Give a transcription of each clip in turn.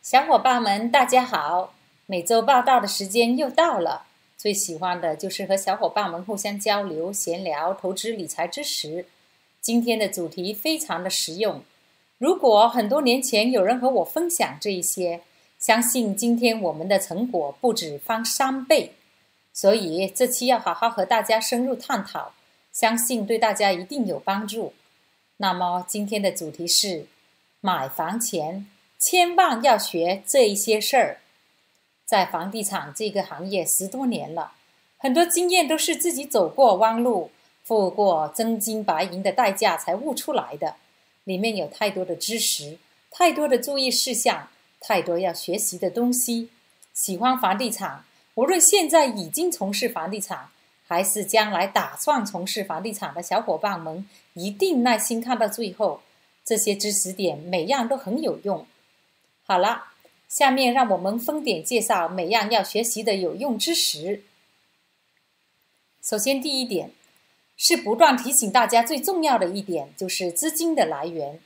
小伙伴们，大家好！每周报道的时间又到了。最喜欢的就是和小伙伴们互相交流、闲聊投资理财知识。今天的主题非常的实用。如果很多年前有人和我分享这一些，相信今天我们的成果不止翻三倍。所以这期要好好和大家深入探讨，相信对大家一定有帮助。那么今天的主题是买房前。千万要学这一些事儿，在房地产这个行业十多年了，很多经验都是自己走过弯路、付过真金白银的代价才悟出来的。里面有太多的知识，太多的注意事项，太多要学习的东西。喜欢房地产，无论现在已经从事房地产，还是将来打算从事房地产的小伙伴们，一定耐心看到最后。这些知识点每样都很有用。好了，下面让我们分点介绍每样要学习的有用知识。首先，第一点是不断提醒大家最重要的一点，就是资金的来源。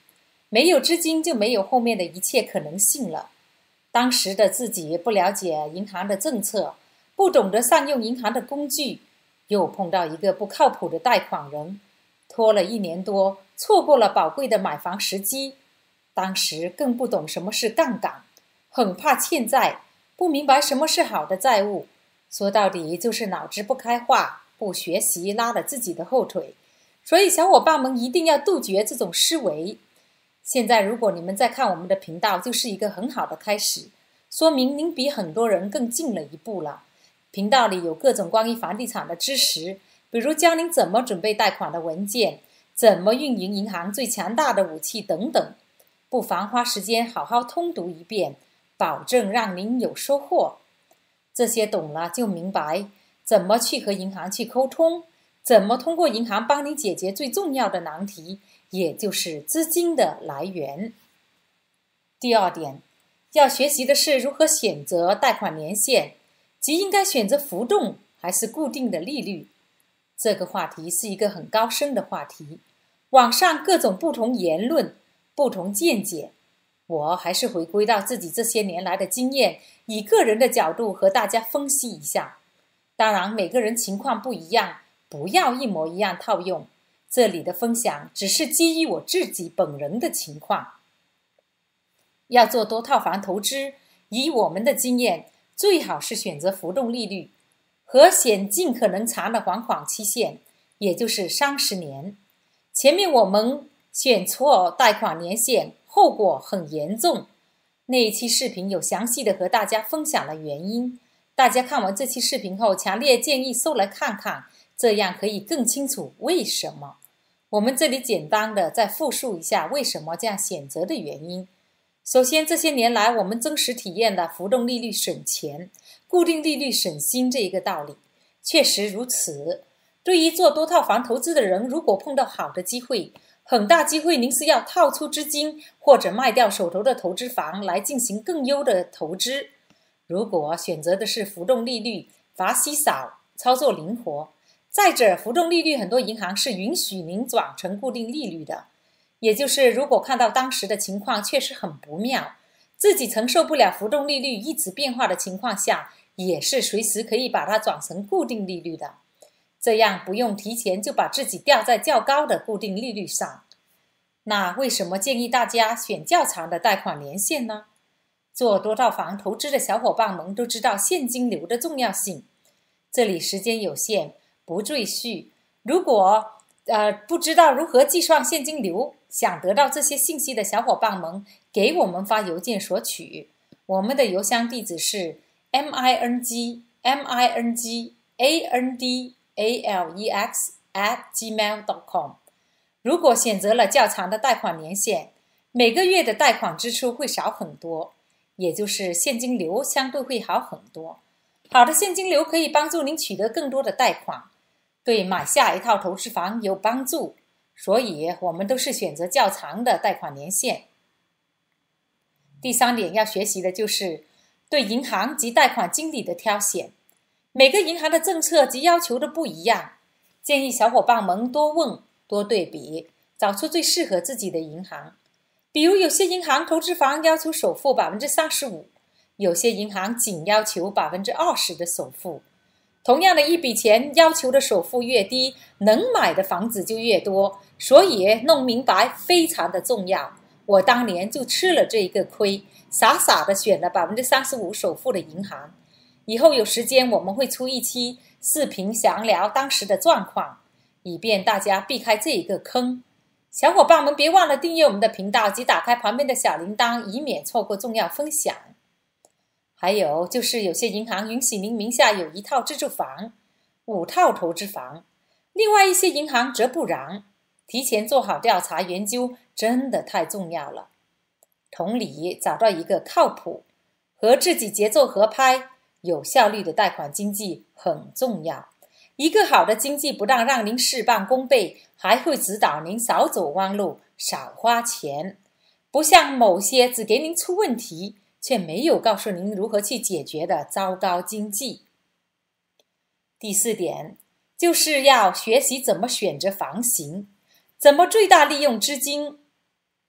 没有资金，就没有后面的一切可能性了。当时的自己不了解银行的政策，不懂得善用银行的工具，又碰到一个不靠谱的贷款人，拖了一年多，错过了宝贵的买房时机。当时更不懂什么是杠杆，很怕欠债，不明白什么是好的债务。说到底就是脑子不开化，不学习拉了自己的后腿。所以小伙伴们一定要杜绝这种思维。现在如果你们在看我们的频道，就是一个很好的开始，说明您比很多人更进了一步了。频道里有各种关于房地产的知识，比如教您怎么准备贷款的文件，怎么运营银行最强大的武器等等。不妨花时间好好通读一遍，保证让您有收获。这些懂了就明白怎么去和银行去沟通，怎么通过银行帮你解决最重要的难题，也就是资金的来源。第二点，要学习的是如何选择贷款年限，即应该选择浮动还是固定的利率。这个话题是一个很高深的话题，网上各种不同言论。不同见解，我还是回归到自己这些年来的经验，以个人的角度和大家分析一下。当然，每个人情况不一样，不要一模一样套用。这里的分享只是基于我自己本人的情况。要做多套房投资，以我们的经验，最好是选择浮动利率和选尽可能长的还款期限，也就是三十年。前面我们。选错贷款年限，后果很严重。那一期视频有详细的和大家分享了原因。大家看完这期视频后，强烈建议收来看看，这样可以更清楚为什么。我们这里简单的再复述一下为什么这样选择的原因。首先，这些年来我们真实体验的浮动利率省钱，固定利率省心这一个道理，确实如此。对于做多套房投资的人，如果碰到好的机会，很大机会，您是要套出资金或者卖掉手头的投资房来进行更优的投资。如果选择的是浮动利率，罚息少，操作灵活。再者，浮动利率很多银行是允许您转成固定利率的，也就是如果看到当时的情况确实很不妙，自己承受不了浮动利率一直变化的情况下，也是随时可以把它转成固定利率的。这样不用提前就把自己吊在较高的固定利率上。那为什么建议大家选较长的贷款年限呢？做多套房投资的小伙伴们都知道现金流的重要性。这里时间有限，不赘叙。如果呃不知道如何计算现金流，想得到这些信息的小伙伴们，给我们发邮件索取。我们的邮箱地址是 m i n g m i n g a n d。Alex at gmail dot com。如果选择了较长的贷款年限，每个月的贷款支出会少很多，也就是现金流相对会好很多。好的现金流可以帮助您取得更多的贷款，对买下一套投资房有帮助。所以，我们都是选择较长的贷款年限。第三点要学习的就是对银行及贷款经理的挑选。每个银行的政策及要求都不一样，建议小伙伴们多问多对比，找出最适合自己的银行。比如有些银行投资房要求首付百分之三十五，有些银行仅要求百分之二十的首付。同样的一笔钱，要求的首付越低，能买的房子就越多。所以弄明白非常的重要。我当年就吃了这一个亏，傻傻的选了百分之三十五首付的银行。以后有时间我们会出一期视频详聊当时的状况，以便大家避开这一个坑。小伙伴们别忘了订阅我们的频道及打开旁边的小铃铛，以免错过重要分享。还有就是有些银行允许您名下有一套自住房、五套投资房，另外一些银行则不然。提前做好调查研究真的太重要了。同理，找到一个靠谱、和自己节奏合拍、有效率的贷款经济很重要。一个好的经济不但让您事半功倍，还会指导您少走弯路、少花钱。不像某些只给您出问题，却没有告诉您如何去解决的糟糕经济。第四点就是要学习怎么选择房型，怎么最大利用资金。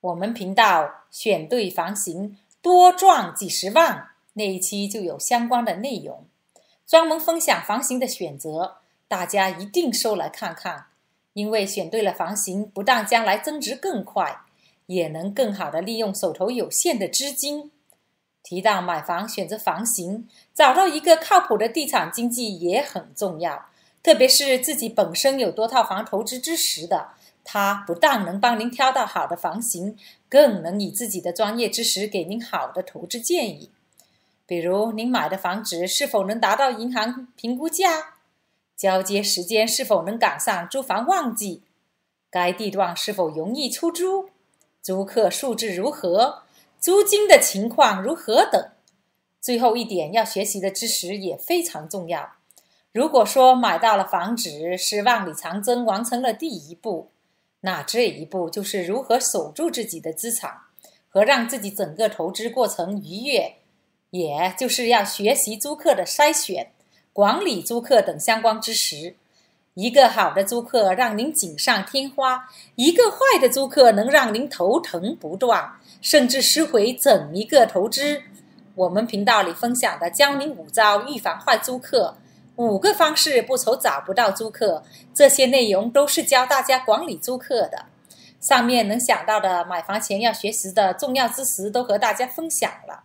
我们频道选对房型多赚几十万那一期就有相关的内容，专门分享房型的选择。大家一定收来看看，因为选对了房型，不但将来增值更快，也能更好的利用手头有限的资金。提到买房选择房型，找到一个靠谱的地产经纪也很重要，特别是自己本身有多套房投资之时的，他不但能帮您挑到好的房型，更能以自己的专业知识给您好的投资建议。比如您买的房子是否能达到银行评估价？交接时间是否能赶上租房旺季？该地段是否容易出租？租客素质如何？租金的情况如何等？最后一点要学习的知识也非常重要。如果说买到了房子是万里长征完成了第一步，那这一步就是如何守住自己的资产和让自己整个投资过程愉悦，也就是要学习租客的筛选。管理租客等相关知识，一个好的租客让您锦上添花，一个坏的租客能让您头疼不断，甚至失回整一个投资。我们频道里分享的教您五招预防坏租客，五个方式不愁找不到租客，这些内容都是教大家管理租客的。上面能想到的买房前要学习的重要知识都和大家分享了，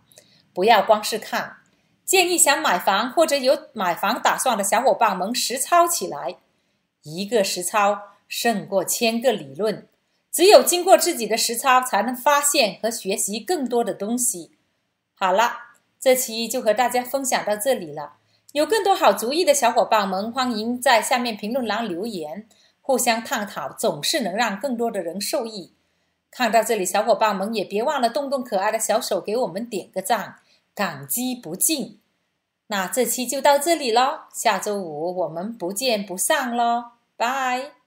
不要光是看。建议想买房或者有买房打算的小伙伴们实操起来，一个实操胜过千个理论。只有经过自己的实操，才能发现和学习更多的东西。好了，这期就和大家分享到这里了。有更多好主意的小伙伴们，欢迎在下面评论栏留言，互相探讨，总是能让更多的人受益。看到这里，小伙伴们也别忘了动动可爱的小手，给我们点个赞。感激不尽，那这期就到这里喽，下周五我们不见不散喽，拜。